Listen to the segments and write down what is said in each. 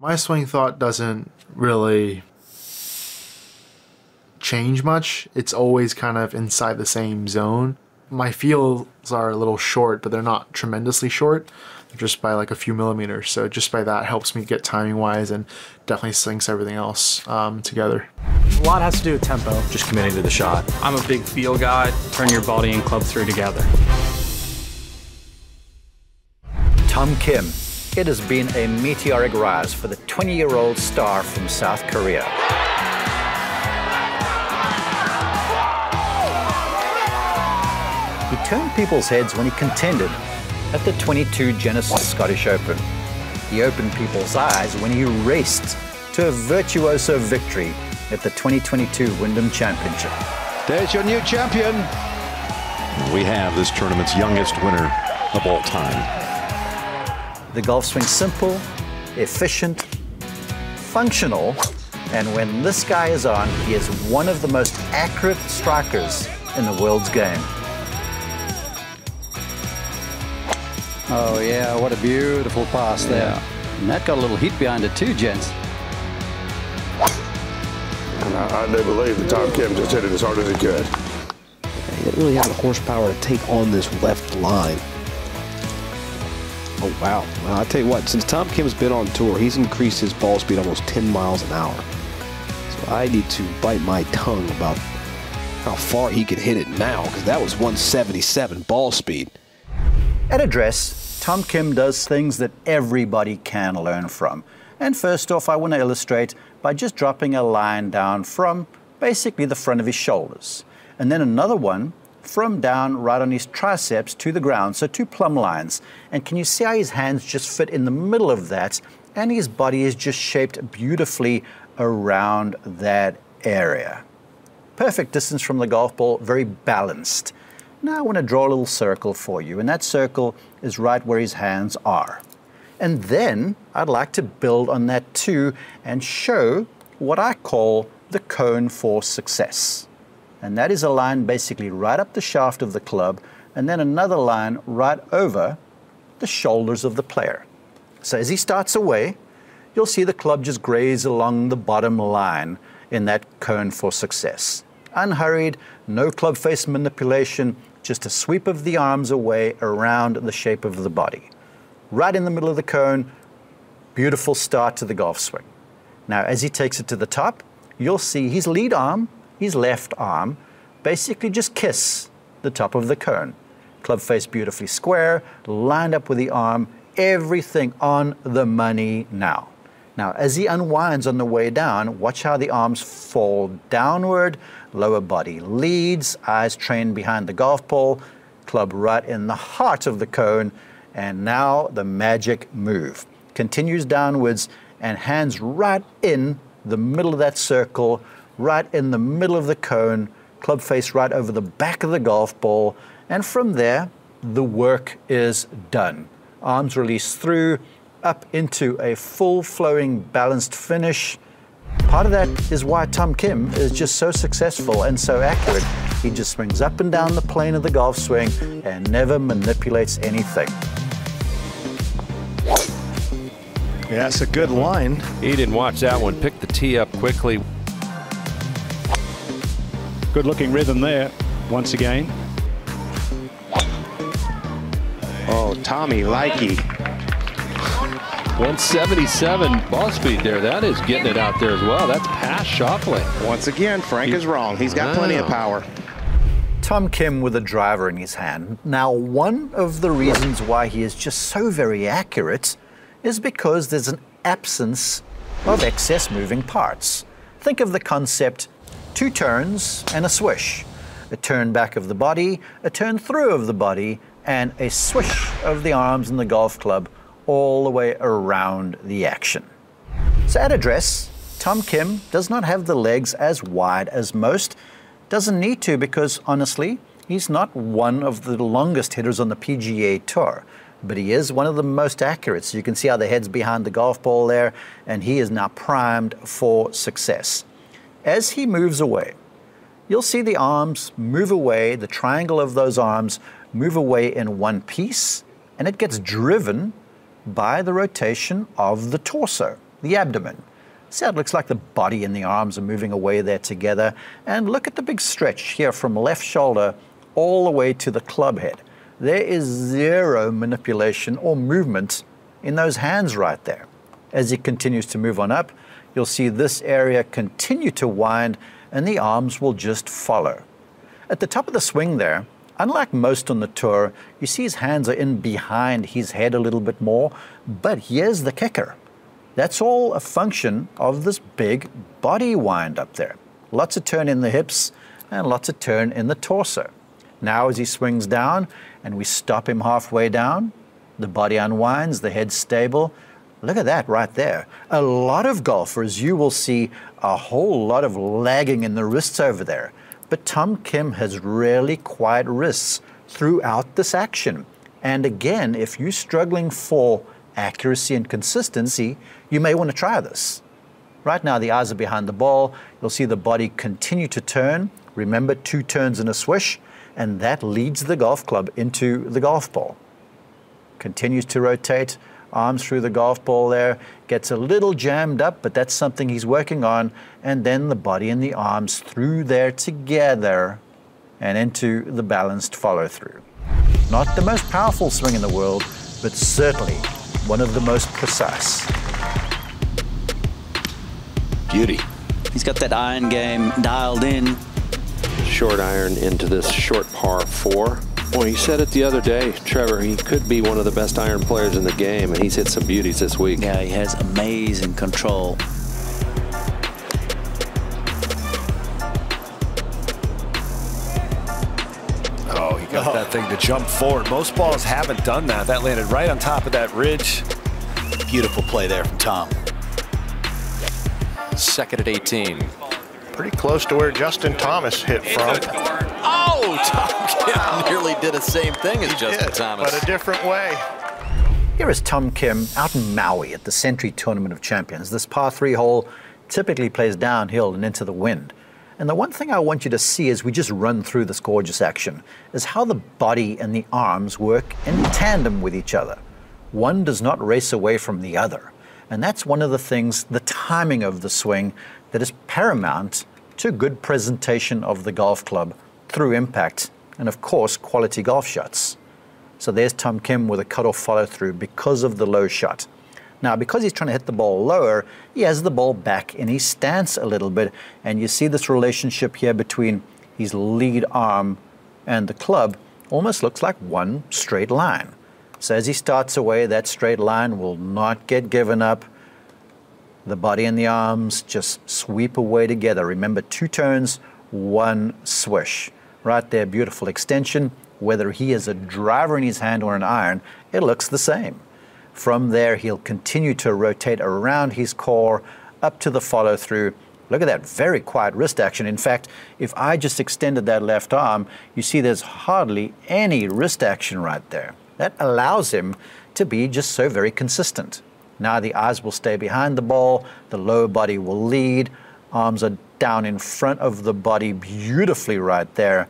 My swing thought doesn't really change much. It's always kind of inside the same zone. My feels are a little short, but they're not tremendously short, just by like a few millimeters. So just by that helps me get timing wise and definitely syncs everything else um, together. A lot has to do with tempo. Just committing to the shot. I'm a big feel guy. Turn your body and club through together. Tom Kim. It has been a meteoric rise for the 20-year-old star from South Korea. He turned people's heads when he contended at the 22 Genesis Scottish Open. He opened people's eyes when he raced to a virtuoso victory at the 2022 Wyndham Championship. There's your new champion. We have this tournament's youngest winner of all time. The golf swing simple, efficient, functional, and when this guy is on, he is one of the most accurate strikers in the world's game. Oh, yeah, what a beautiful pass there. And that got a little heat behind it, too, gents. And I, I do believe that Tom Kim just hit it as hard as he could. He didn't really have the horsepower to take on this left line. Oh, wow. Well, I tell you what, since Tom Kim's been on tour, he's increased his ball speed almost 10 miles an hour. So I need to bite my tongue about how far he can hit it now, because that was 177 ball speed. At address, Tom Kim does things that everybody can learn from. And first off, I want to illustrate by just dropping a line down from basically the front of his shoulders. And then another one from down right on his triceps to the ground, so two plumb lines. And can you see how his hands just fit in the middle of that? And his body is just shaped beautifully around that area. Perfect distance from the golf ball, very balanced. Now I want to draw a little circle for you, and that circle is right where his hands are. And then I'd like to build on that too and show what I call the cone for success. And that is a line basically right up the shaft of the club, and then another line right over the shoulders of the player. So as he starts away, you'll see the club just graze along the bottom line in that cone for success. Unhurried, no club face manipulation, just a sweep of the arms away around the shape of the body. Right in the middle of the cone, beautiful start to the golf swing. Now, as he takes it to the top, you'll see his lead arm, his left arm, basically just kiss the top of the cone. Club face beautifully square, lined up with the arm, everything on the money now. Now, as he unwinds on the way down, watch how the arms fall downward, lower body leads, eyes trained behind the golf ball, club right in the heart of the cone, and now the magic move. Continues downwards and hands right in the middle of that circle, right in the middle of the cone, club face right over the back of the golf ball, and from there, the work is done. Arms release through, up into a full flowing balanced finish. Part of that is why Tom Kim is just so successful and so accurate. He just swings up and down the plane of the golf swing and never manipulates anything. Yeah, it's a good line. He didn't watch that one. Picked the tee up quickly. Good looking rhythm there, once again. Oh, Tommy Likey. 177 ball speed there. That is getting it out there as well. That's past Schauffele. Once again, Frank is wrong. He's got plenty of power. Tom Kim with a driver in his hand. Now, one of the reasons why he is just so very accurate is because there's an absence of excess moving parts. Think of the concept two turns and a swish. A turn back of the body, a turn through of the body, and a swish of the arms and the golf club all the way around the action. So at address, Tom Kim does not have the legs as wide as most. Doesn't need to because honestly, he's not one of the longest hitters on the PGA Tour, but he is one of the most accurate. So you can see how the head's behind the golf ball there, and he is now primed for success. As he moves away, you'll see the arms move away, the triangle of those arms move away in one piece, and it gets driven by the rotation of the torso. the abdomen. See how it looks like the body and the arms are moving away there together? And look at the big stretch here from left shoulder all the way to the club head. There is zero manipulation or movement in those hands right there. As he continues to move on up, you'll see this area continue to wind and the arms will just follow. At the top of the swing there, unlike most on the tour, you see his hands are in behind his head a little bit more, but here's the kicker. That's all a function of this big body wind up there. Lots of turn in the hips and lots of turn in the torso. Now as he swings down and we stop him halfway down, the body unwinds, the head's stable, Look at that right there. A lot of golfers, you will see a whole lot of lagging in the wrists over there. But Tom Kim has really quiet wrists throughout this action. And again, if you're struggling for accuracy and consistency, you may want to try this. Right now, the eyes are behind the ball. You'll see the body continue to turn. Remember, two turns in a swish, and that leads the golf club into the golf ball. Continues to rotate arms through the golf ball there, gets a little jammed up, but that's something he's working on. And then the body and the arms through there together and into the balanced follow through. Not the most powerful swing in the world, but certainly one of the most precise. Beauty. He's got that iron game dialed in. Short iron into this short par four. Well, he said it the other day, Trevor. He could be one of the best iron players in the game, and he's hit some beauties this week. Yeah, he has amazing control. Oh, he got oh. that thing to jump forward. Most balls haven't done that. That landed right on top of that ridge. Beautiful play there from Tom. Second at 18. Pretty close to where Justin Thomas hit from. Oh, Tom Kim wow. nearly did the same thing as he Justin did, Thomas. But a different way. Here is Tom Kim out in Maui at the Sentry Tournament of Champions. This par three hole typically plays downhill and into the wind. And the one thing I want you to see as we just run through this gorgeous action is how the body and the arms work in tandem with each other. One does not race away from the other. And that's one of the things, the timing of the swing, that is paramount to good presentation of the golf club through impact, and of course, quality golf shots. So there's Tom Kim with a cutoff follow through because of the low shot. Now, because he's trying to hit the ball lower, he has the ball back in his stance a little bit, and you see this relationship here between his lead arm and the club almost looks like one straight line. So as he starts away, that straight line will not get given up. The body and the arms just sweep away together. Remember, two turns, one swish. Right there, beautiful extension. Whether he has a driver in his hand or an iron, it looks the same. From there, he'll continue to rotate around his core up to the follow through. Look at that very quiet wrist action. In fact, if I just extended that left arm, you see there's hardly any wrist action right there. That allows him to be just so very consistent. Now the eyes will stay behind the ball, the lower body will lead, arms are down in front of the body beautifully right there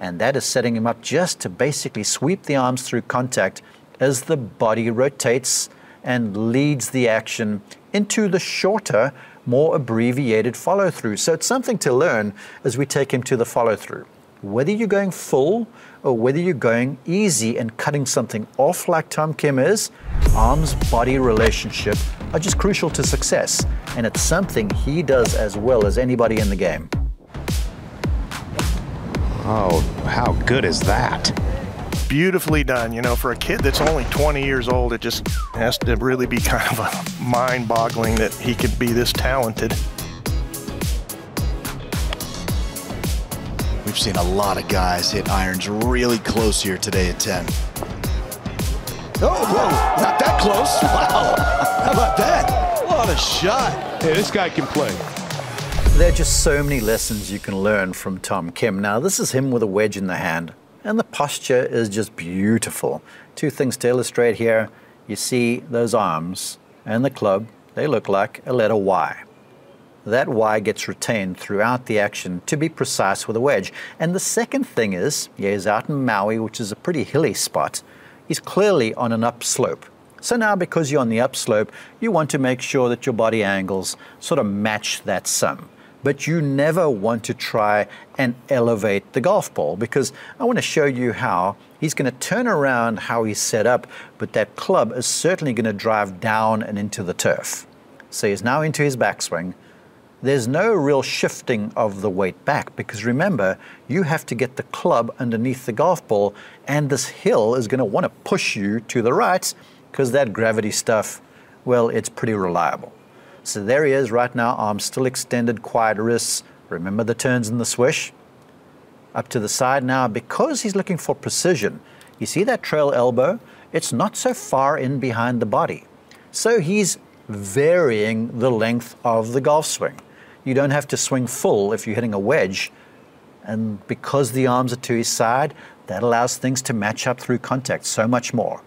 and that is setting him up just to basically sweep the arms through contact as the body rotates and leads the action into the shorter, more abbreviated follow through. So it's something to learn as we take him to the follow through. Whether you're going full or whether you're going easy and cutting something off like Tom Kim is, arms body relationship are just crucial to success. And it's something he does as well as anybody in the game. Oh, how good is that? Beautifully done. You know, for a kid that's only 20 years old, it just has to really be kind of a mind boggling that he could be this talented. We've seen a lot of guys hit irons really close here today at 10. Oh, whoa, not that close. Wow. How about that? What a shot. Hey, this guy can play. There are just so many lessons you can learn from Tom Kim. Now, this is him with a wedge in the hand, and the posture is just beautiful. Two things to illustrate here. You see those arms and the club, they look like a letter Y. That Y gets retained throughout the action to be precise with a wedge. And the second thing is, yeah, he's out in Maui, which is a pretty hilly spot. He's clearly on an upslope. So now because you're on the upslope, you want to make sure that your body angles sort of match that sum. But you never want to try and elevate the golf ball because I want to show you how he's going to turn around how he's set up, but that club is certainly going to drive down and into the turf. So he's now into his backswing. There's no real shifting of the weight back because remember, you have to get the club underneath the golf ball, and this hill is going to want to push you to the right because that gravity stuff, well, it's pretty reliable. So there he is right now, arms still extended, quiet wrists. Remember the turns and the swish? Up to the side now, because he's looking for precision. You see that trail elbow? It's not so far in behind the body. So he's varying the length of the golf swing. You don't have to swing full if you're hitting a wedge. And because the arms are to his side, that allows things to match up through contact so much more.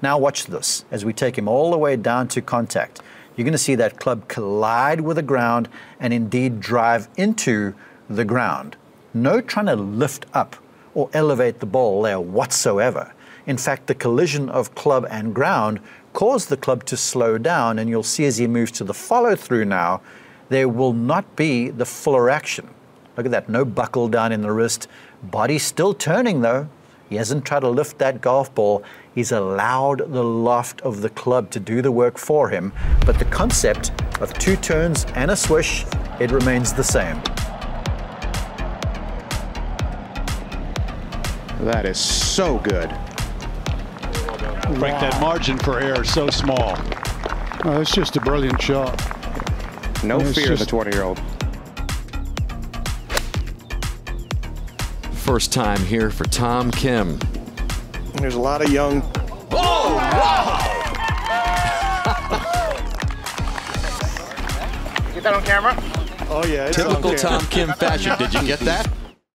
Now watch this as we take him all the way down to contact. You're going to see that club collide with the ground and indeed drive into the ground. No trying to lift up or elevate the ball there whatsoever. In fact, the collision of club and ground caused the club to slow down, and you'll see as he moves to the follow through now, there will not be the fuller action. Look at that, no buckle down in the wrist. Body still turning though. He hasn't tried to lift that golf ball. He's allowed the loft of the club to do the work for him. But the concept of two turns and a swish, it remains the same. That is so good. Break that margin for error so small. Oh, it's just a brilliant shot. No It's fear of the 20 year old. First time here for Tom Kim. There's a lot of young. Oh, wow! Get that on camera? Oh, yeah. It's Typical on camera. Tom Kim fashion. Did you get that?